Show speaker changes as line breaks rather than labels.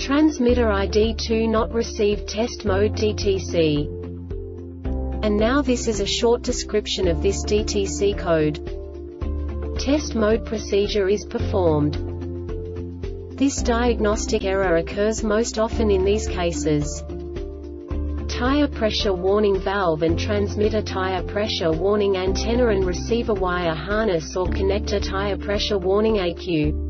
Transmitter ID 2 not received test mode DTC. And now this is a short description of this DTC code. Test mode procedure is performed. This diagnostic error occurs most often in these cases. Tire pressure warning valve and transmitter tire pressure warning antenna and receiver wire harness or connector tire pressure warning ECU.